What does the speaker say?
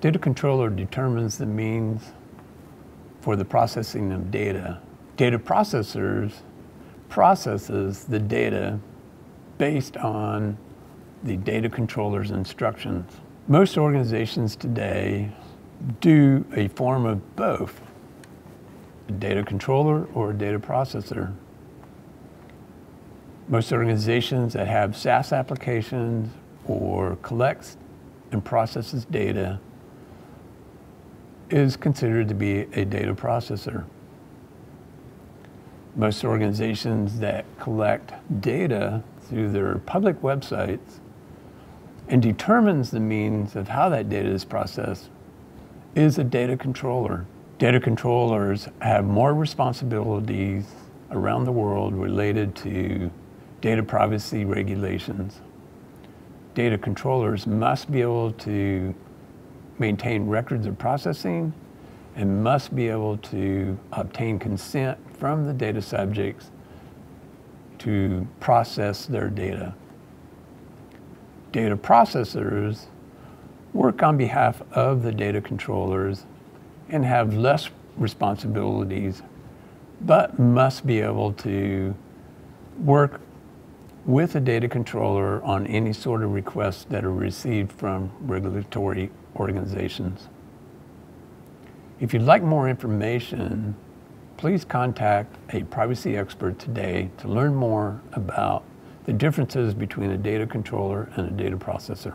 Data controller determines the means for the processing of data. Data processors processes the data based on the data controller's instructions. Most organizations today do a form of both, a data controller or a data processor. Most organizations that have SaaS applications or collects and processes data is considered to be a data processor. Most organizations that collect data through their public websites and determines the means of how that data is processed is a data controller. Data controllers have more responsibilities around the world related to data privacy regulations. Data controllers must be able to maintain records of processing and must be able to obtain consent from the data subjects to process their data. Data processors work on behalf of the data controllers and have less responsibilities, but must be able to work with a data controller on any sort of requests that are received from regulatory organizations. If you'd like more information, please contact a privacy expert today to learn more about the differences between a data controller and a data processor.